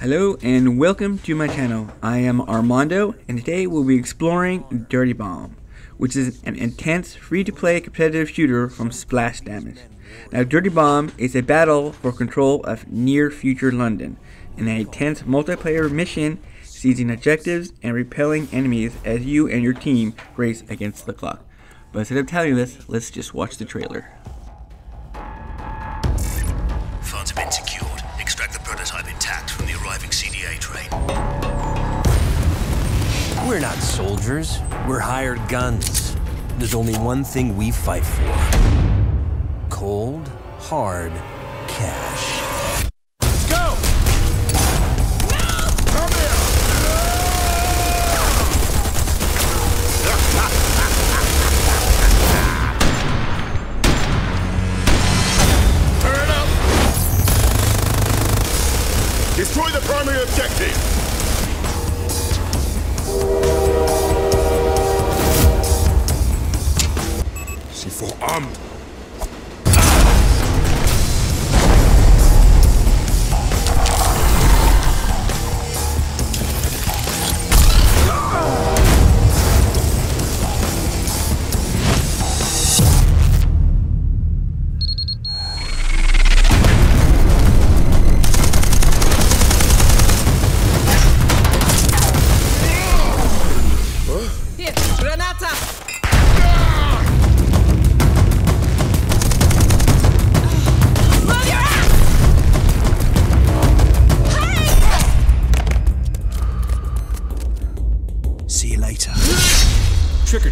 Hello and welcome to my channel. I am Armando and today we'll be exploring Dirty Bomb, which is an intense free-to-play competitive shooter from Splash Damage. Now Dirty Bomb is a battle for control of near-future London in a tense multiplayer mission seizing objectives and repelling enemies as you and your team race against the clock. But instead of telling you this, let's just watch the trailer. Been. We're not soldiers. We're hired guns. There's only one thing we fight for. Cold, hard cash. Destroy the primary objective! For homme!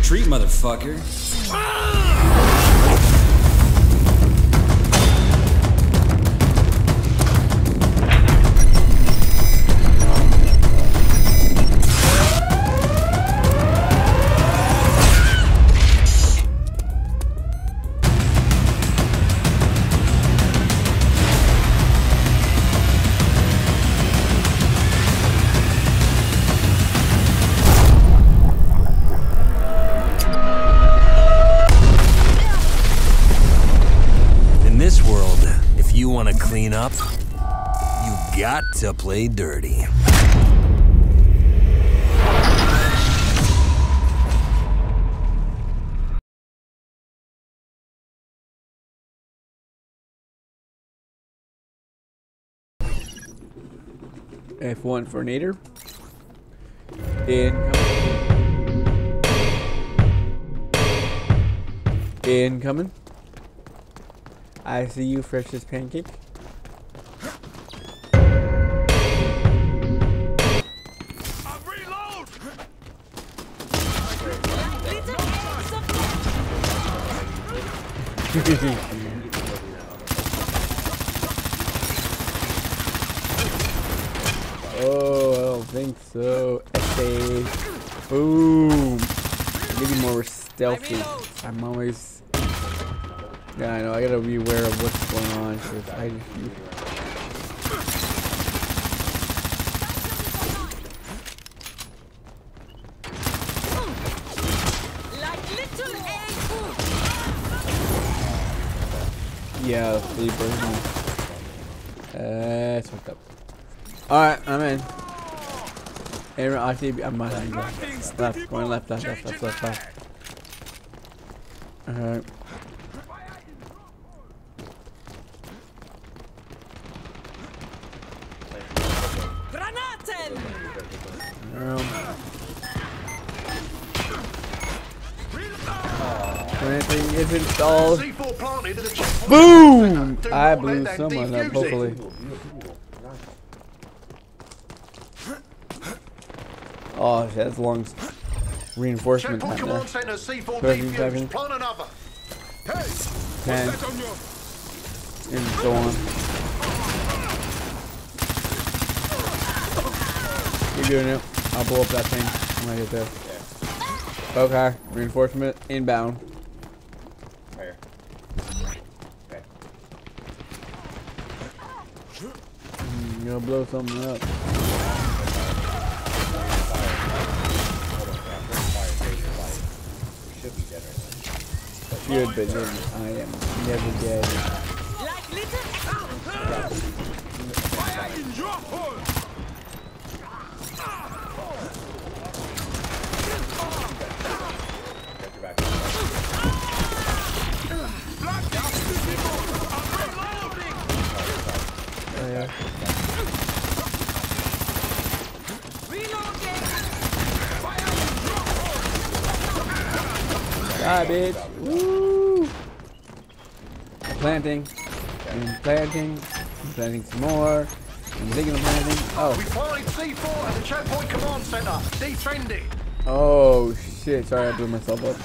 Treat, motherfucker. In this world, if you want to clean up, you got to play dirty. F1 for Nader. Incoming. Incoming. I see you, fresh as pancake. Oh, I don't think so. Okay. Boom. Maybe more stealthy. I'm always. Yeah, I know. I gotta be aware of what's going on. Cause I! Yeah, flea burden. Uh, it's fucked up. Alright, I'm in. Aaron, I see. I'm behind you. Left, going left, left, left, left, left, left. Alright. Um. When anything is installed. C4 planted at the checkpoint. Boom! I blew someone up, hopefully. Oh, shit, that's long s- reinforcement Checkpoint time command there. center C4 Thirty seconds. Plant another. Hey! Ten. What's that on your... And so on. Keep doing it. I'll blow up that thing when I get there. Okay, reinforcement inbound. Mm, Gonna blow something up. Should, but then I am never dead. Die, bitch. Woo! Planting. And planting. And planting some more. And thinking of planting. Oh. We Oh. planted C4 at the checkpoint command center. Defend it. Oh, shit. Sorry, I blew myself up.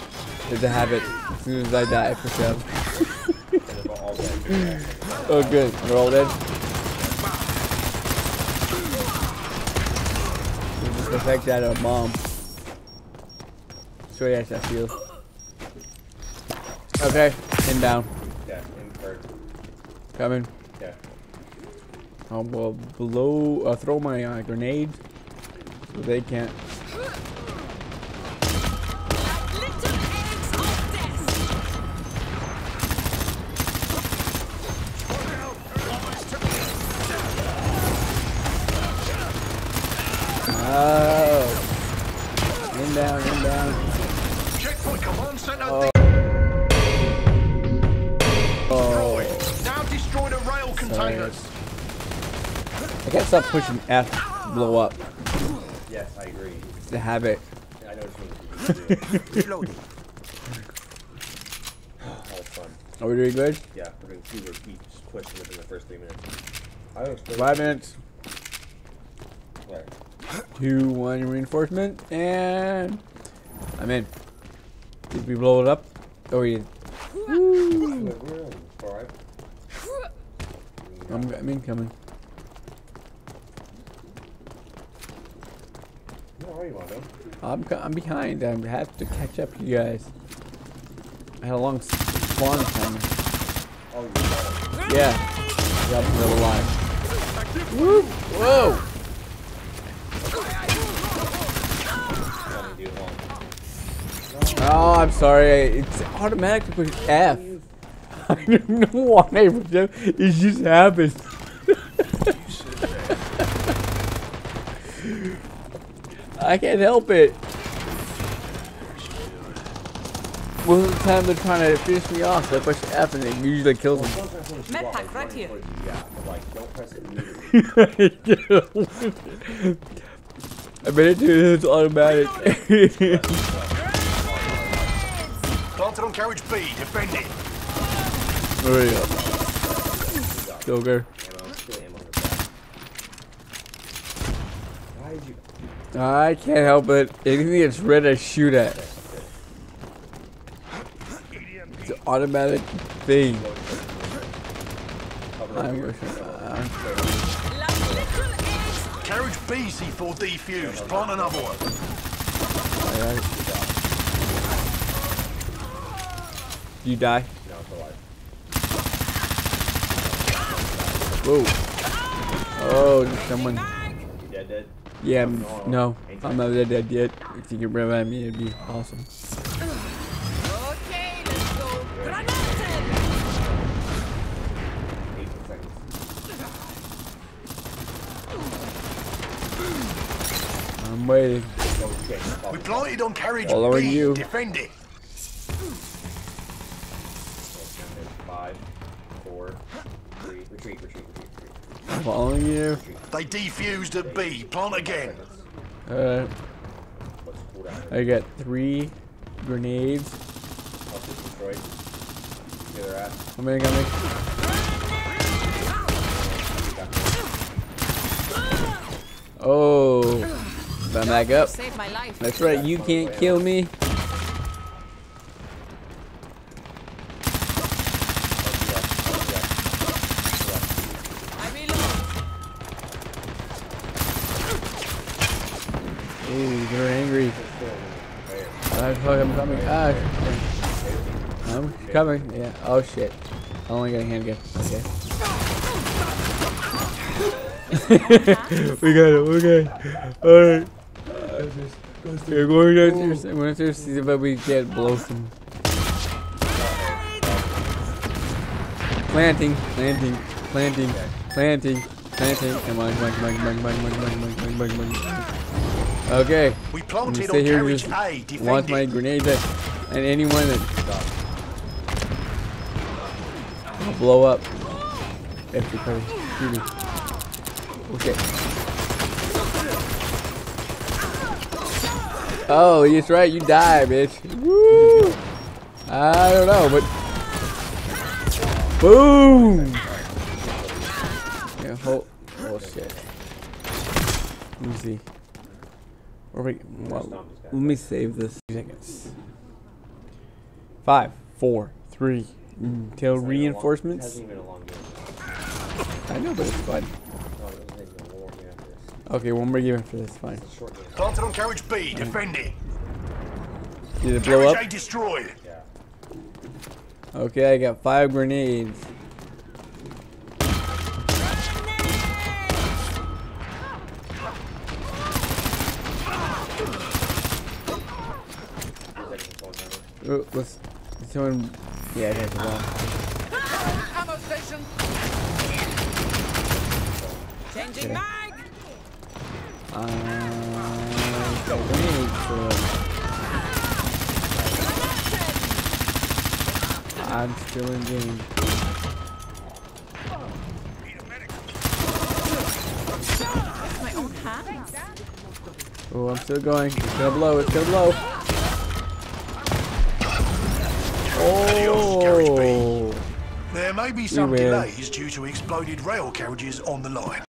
There's a habit. As soon as I die, I push up. oh, good. We're all dead. Just affect that a bomb. Um, so yes, I feel. Okay, in down. Yeah, in Coming. Yeah. I'll blow, uh, throw my uh, grenades so they can't. Stop pushing F blow up. Yes, I agree. It's a habit. I know it's one of fun. Are we doing good? Yeah, we're doing two repeats pushing within the first three minutes. I Five minutes. Where? Two, one reinforcement, and I'm in. Did we blow it up? Oh, we did. We're. Alright. I'm, I'm incoming. You? I'm, I'm behind. I have to catch up to you guys. I had a long spawn time. Oh, you're got Yeah. Yep, still alive. Woo! Whoa! it. Only do one. Oh, I'm sorry. It's automatic to push F. I don't know why F. It just happens. I can't help it. Most of the time they're trying to finish me off, so I push F and it usually kills them. Sometimes when you Med pack right here. Yeah, but like, don't it immediately. I bet it is automatic. Planted on carriage B. Defend it. Hurry up. Joker. Ammo, still ammo in the back. Why did you... I can't help it. Anything that's red, I shoot at. It's an automatic thing. I'm up here. wishing- Like little eggs of Carriage B C4 defused. Plant another one. You die? No, it's alive. Whoa. Oh, someone. You dead, dead? Yeah, m- no. I'm not dead, dead yet. If you can revive me, it'd be awesome. Okay, let's go. Granate! I'm waiting. We planted on carriage Following B. you. Defend it. Five, four, three, retreat, retreat, retreat, retreat. I'm following you. They defused at B. Plant again. Uh, What's the cooldown? I got three grenades. House is destroyed. Get their ass. Coming, coming. Oh. I'm back up. Save my life. That's right, you can't kill me. I reload. Ooh, they're angry. I'm coming. I'm coming. Yeah. Oh shit. I only got a handgun. Okay. we got it. Okay. Alright. We're going downstairs. We're downstairs to see if we get blow some. Planting, planting, planting, planting, planting. Come on, come on, come on, come on, come on, come on, come on, come on, come on, Okay. We I'm planted stay on here just A. launch my grenade at and anyone that I'll blow up if you to shoot me. Okay. Oh, that's right, you die, bitch. Woo! I don't know, but boom. Yeah, hold. Oh shit. Let me see. Or wait, well, let me save this. Seconds. Five, four, three. Mm, Until reinforcements. Hasn't even a long game. I know, but it's fun. No, oh, it doesn't take even a long game after this. Okay, one more game after this. Fine. It's a short game. Planted on carriage B. Mm. Defend it. Did it blow Carriage up? A destroyed. Okay, I got five grenades. Two seconds and phone number. Oh, let's. Someone. Yeah, it has a. Ammo station. Changing mag. Uh, grenades. I'm still in game. My own hands. Oh, I'm still going. It's gonna blow. It's gonna blow. carriage Oh. There may be some delays due to exploded rail carriages on the line.